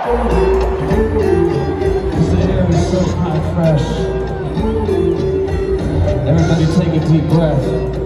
Because the air is so fresh. Everybody take a deep breath.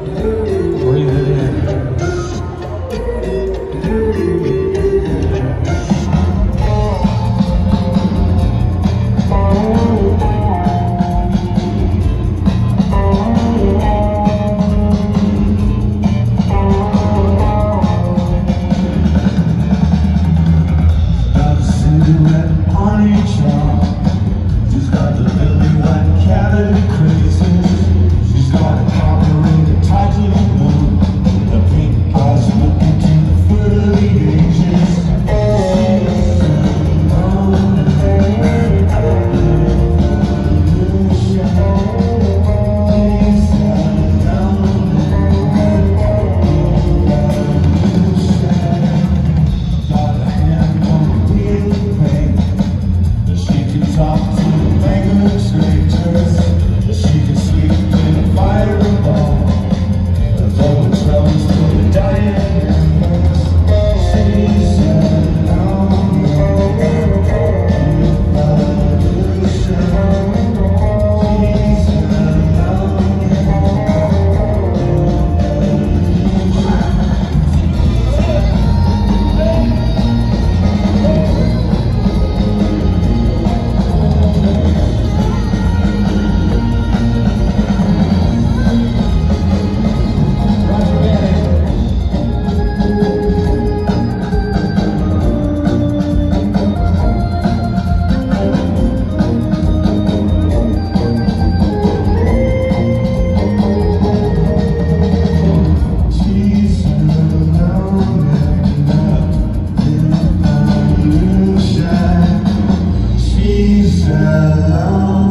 Jesus alone.